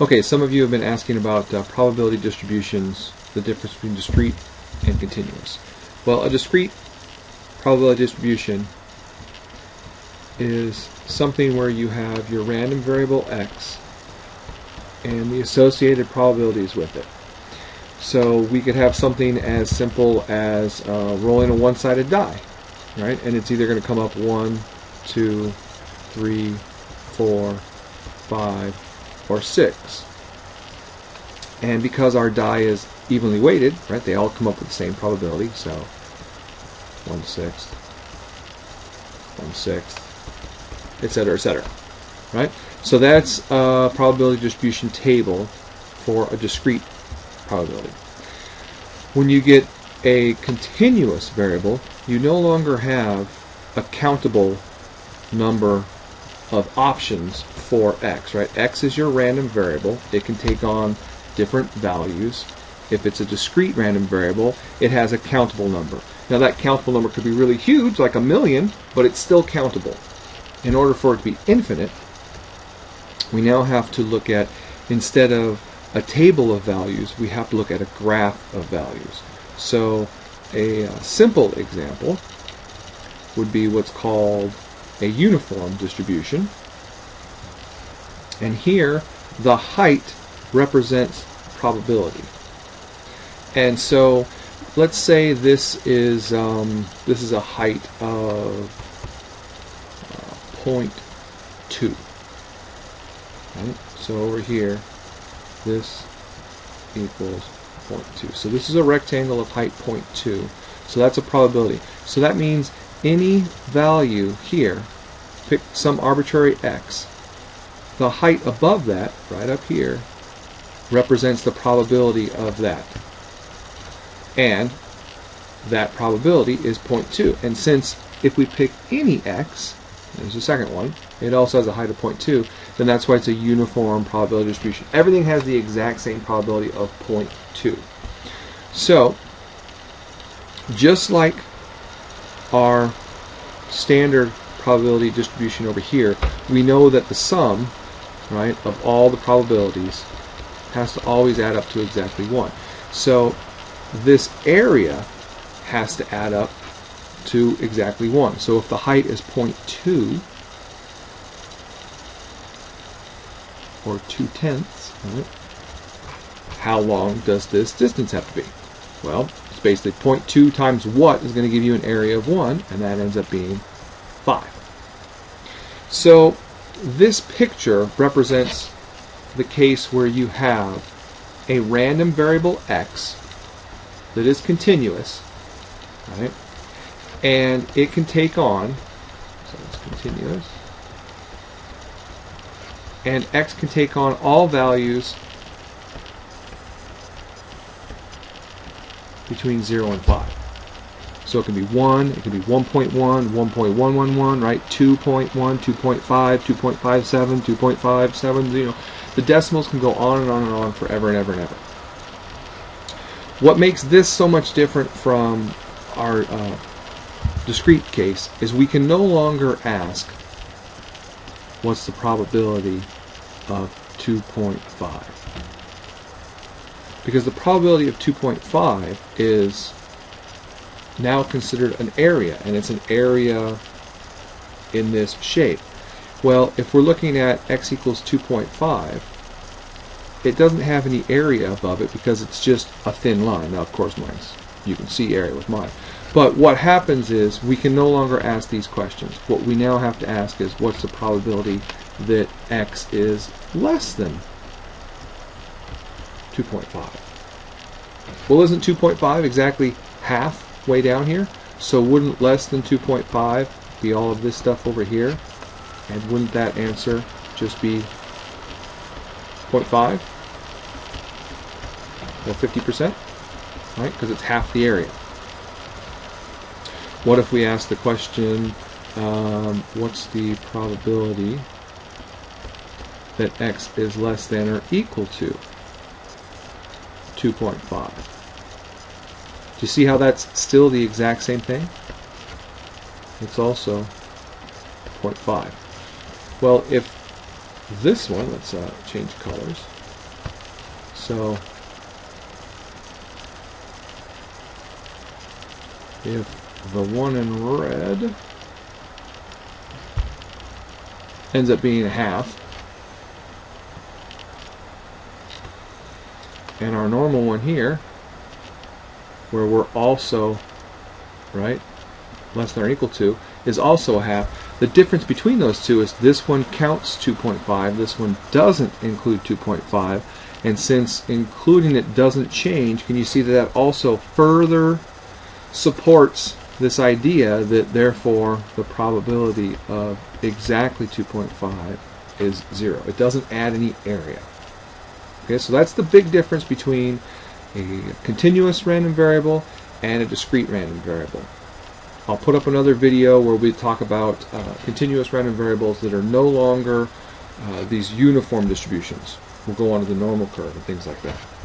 Okay, some of you have been asking about uh, probability distributions, the difference between discrete and continuous. Well, a discrete probability distribution is something where you have your random variable x and the associated probabilities with it. So we could have something as simple as uh, rolling a one-sided die, right? And it's either going to come up one, two, three, four, five, or six. And because our die is evenly weighted, right, they all come up with the same probability. So one sixth, one sixth, etc., etc. Right? So that's a probability distribution table for a discrete probability. When you get a continuous variable, you no longer have a countable number of options for x, right? x is your random variable. It can take on different values. If it's a discrete random variable, it has a countable number. Now that countable number could be really huge, like a million, but it's still countable. In order for it to be infinite, we now have to look at, instead of a table of values, we have to look at a graph of values. So a, a simple example would be what's called a uniform distribution. And here, the height represents probability. And so, let's say this is um, this is a height of uh, 0.2. Right? So over here, this equals 0.2. So this is a rectangle of height 0.2. So that's a probability. So that means any value here, pick some arbitrary x, the height above that, right up here, represents the probability of that. And that probability is 0.2. And since if we pick any x, there's a second one, it also has a height of 0.2, then that's why it's a uniform probability distribution. Everything has the exact same probability of 0.2. So, just like our standard probability distribution over here, we know that the sum, right, of all the probabilities has to always add up to exactly 1. So this area has to add up to exactly 1. So if the height is 0.2, or 2 tenths, right, how long does this distance have to be? Well, it's basically 0.2 times what is going to give you an area of 1, and that ends up being 5. So this picture represents the case where you have a random variable x that is continuous, right? And it can take on, so it's continuous, and x can take on all values between 0 and 5. So it can be 1, it can be 1.1, 1.111, right? 2.1, 2.5, 2.57, 2.57, you know. The decimals can go on and on and on forever and ever and ever. What makes this so much different from our uh, discrete case is we can no longer ask what's the probability of 2.5 because the probability of 2.5 is now considered an area and it's an area in this shape. Well if we're looking at x equals 2.5 it doesn't have any area above it because it's just a thin line. Now of course mine's you can see area with mine. But what happens is we can no longer ask these questions. What we now have to ask is what's the probability that x is less than 2.5. Well, isn't 2.5 exactly half way down here? So wouldn't less than 2.5 be all of this stuff over here? And wouldn't that answer just be 0.5? Or 50%? Right? Because it's half the area. What if we ask the question, um, what's the probability that x is less than or equal to 2.5. Do you see how that's still the exact same thing? It's also 0.5. Well, if this one, let's uh, change colors. So if the one in red ends up being a half, and our normal one here, where we're also, right, less than or equal to, is also a half. The difference between those two is this one counts 2.5, this one doesn't include 2.5, and since including it doesn't change, can you see that that also further supports this idea that therefore the probability of exactly 2.5 is zero. It doesn't add any area. Okay, so that's the big difference between a continuous random variable and a discrete random variable. I'll put up another video where we talk about uh, continuous random variables that are no longer uh, these uniform distributions. We'll go on to the normal curve and things like that.